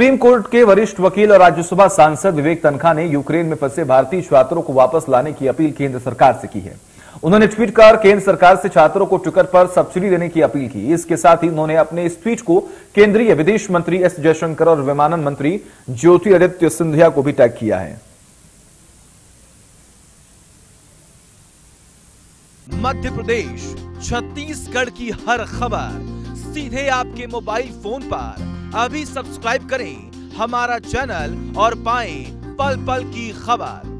Supreme court के वरिष्ठ वकील और राज्यसभा सांसद विवेक तनखा ने यूक्रेन में फंसे भारतीय छात्रों को वापस लाने की अपील केंद्र सरकार से की है। उन्होंने ट्वीट कर केंद्र सरकार से छात्रों को टिकट पर सब्सिडी देने की अपील की। इसके साथ ही उन्होंने अपने इस ट्वीट को केंद्रीय विदेश मंत्री एस जयशंकर और विमानन मंत्री ज्योतिरादित्य सिंधिया को भी टैग किया है। मध्य प्रदेश, छत्तीसगढ़ की हर खबर, सीधे आपके मोबाइल फ़ोन पर। अभी सब्सक्राइब करें हमारा चैनल और पाएँ पल पल की खबर।